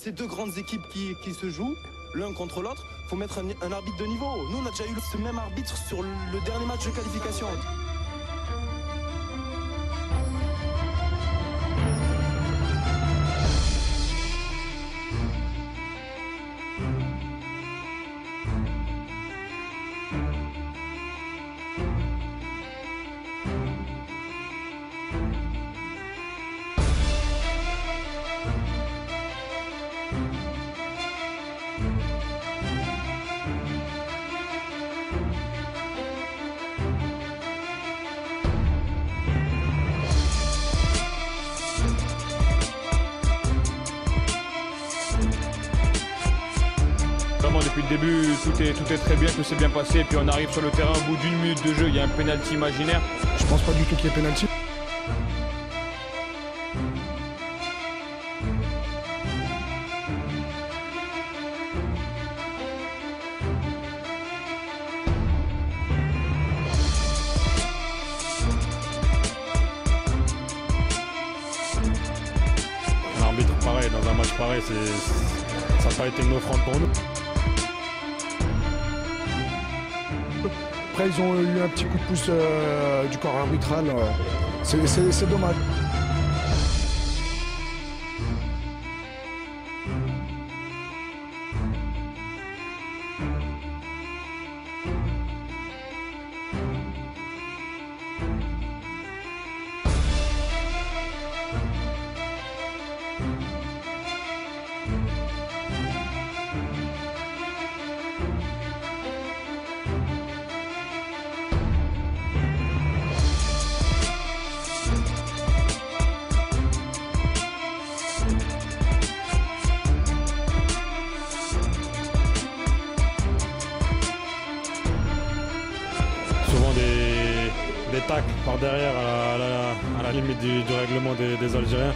c'est deux grandes équipes qui, se jouent l'un contre l'autre. faut mettre un, un arbitre de niveau. Nous, on a déjà eu ce même arbitre sur le dernier match de qualification. Depuis le début tout est, tout est très bien, tout s'est bien passé, puis on arrive sur le terrain au bout d'une minute de jeu, il y a un penalty imaginaire. Je pense pas du tout qu'il y ait arbitre pareil, dans un match pareil, ça n'a pas été une offrande pour nous. Après, ils ont eu un petit coup de pouce euh, du corps arbitral. c'est dommage. Tacles par derrière à la, limite du, règlement des Algériens.